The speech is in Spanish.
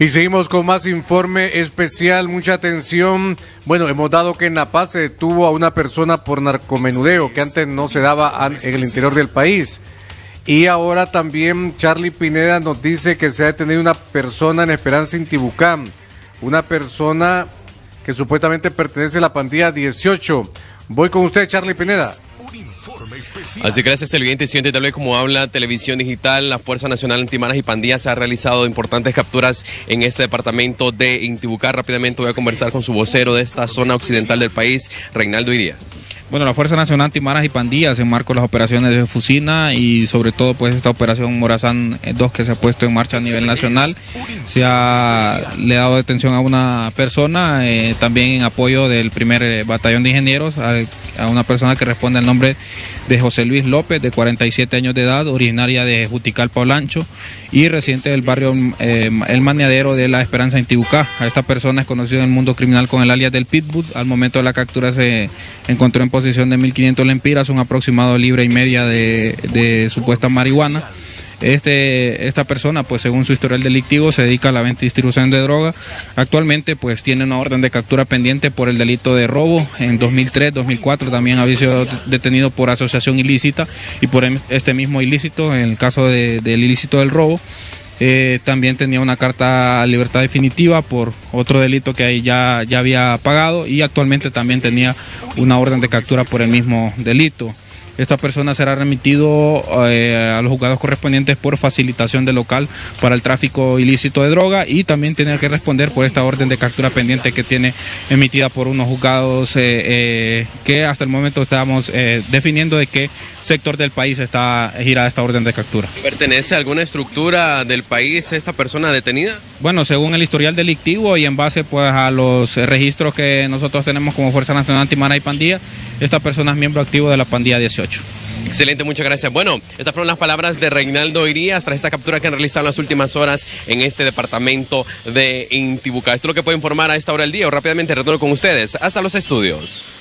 Y seguimos con más informe especial, mucha atención. Bueno, hemos dado que en La Paz se detuvo a una persona por narcomenudeo que antes no se daba en el interior del país. Y ahora también Charlie Pineda nos dice que se ha detenido una persona en Esperanza Intibucán, una persona que supuestamente pertenece a la pandilla 18. Voy con usted, Charlie Pineda. Así que gracias, televidente. Siguiente tal vez como habla Televisión Digital, la Fuerza Nacional Antimanas y Pandillas ha realizado importantes capturas en este departamento de Intibucá. Rápidamente voy a conversar con su vocero de esta zona occidental del país, Reinaldo Irías. Bueno, la Fuerza Nacional Antimaras y Pandillas en marco de las operaciones de Fusina y sobre todo pues esta operación Morazán 2 que se ha puesto en marcha a nivel nacional. Se ha le dado detención a una persona, eh, también en apoyo del primer eh, batallón de ingenieros, a, una persona que responde al nombre de José Luis López, de 47 años de edad, originaria de Jutical Paulancho y residente del barrio eh, El Maniadero de la Esperanza Intibucá. A esta persona es conocida en el mundo criminal con el alias del Pitbull. Al momento de la captura se encontró en posición de 1.500 lempiras, un aproximado libre y media de, supuesta marihuana. Este, esta persona, pues según su historial delictivo, se dedica a la venta y distribución de droga. Actualmente, pues tiene una orden de captura pendiente por el delito de robo. En 2003, 2004 también había sido detenido por asociación ilícita y por em, este mismo ilícito, en el caso del ilícito del robo. Eh, también tenía una carta a libertad definitiva por otro delito que ya, ya había pagado y actualmente también tenía una orden de captura por el mismo delito. Esta persona será remitido eh, a los juzgados correspondientes por facilitación de local para el tráfico ilícito de droga y también tiene que responder por esta orden de captura pendiente que tiene emitida por unos juzgados eh, eh, que hasta el momento estamos definiendo de qué sector del país está girada esta orden de captura. ¿Pertenece a alguna estructura del país esta persona detenida? Bueno, según el historial delictivo y en base pues a los registros que nosotros tenemos como Fuerza Nacional Antimana y Pandilla, esta persona es miembro activo de la Pandilla 18. Excelente, muchas gracias. Bueno, estas fueron las palabras de Reinaldo Irías tras esta captura que han realizado en las últimas horas en este departamento de Intibucá. Esto es lo que puedo informar a esta hora del día. Rápidamente retorno con ustedes hasta los estudios.